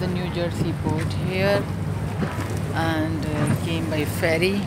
the New Jersey port here and uh, came by ferry.